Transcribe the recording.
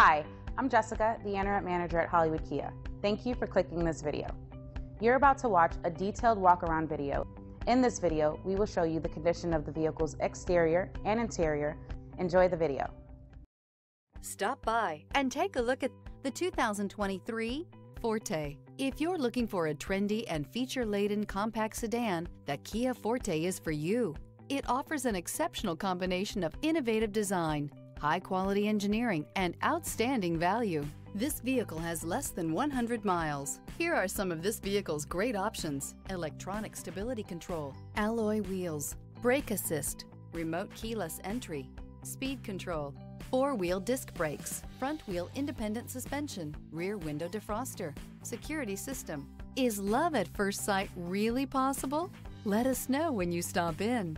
Hi, I'm Jessica, the Internet Manager at Hollywood Kia. Thank you for clicking this video. You're about to watch a detailed walk-around video. In this video, we will show you the condition of the vehicle's exterior and interior. Enjoy the video. Stop by and take a look at the 2023 Forte. If you're looking for a trendy and feature-laden compact sedan, the Kia Forte is for you. It offers an exceptional combination of innovative design, high-quality engineering, and outstanding value. This vehicle has less than 100 miles. Here are some of this vehicle's great options. Electronic stability control, alloy wheels, brake assist, remote keyless entry, speed control, four-wheel disc brakes, front-wheel independent suspension, rear window defroster, security system. Is love at first sight really possible? Let us know when you stop in.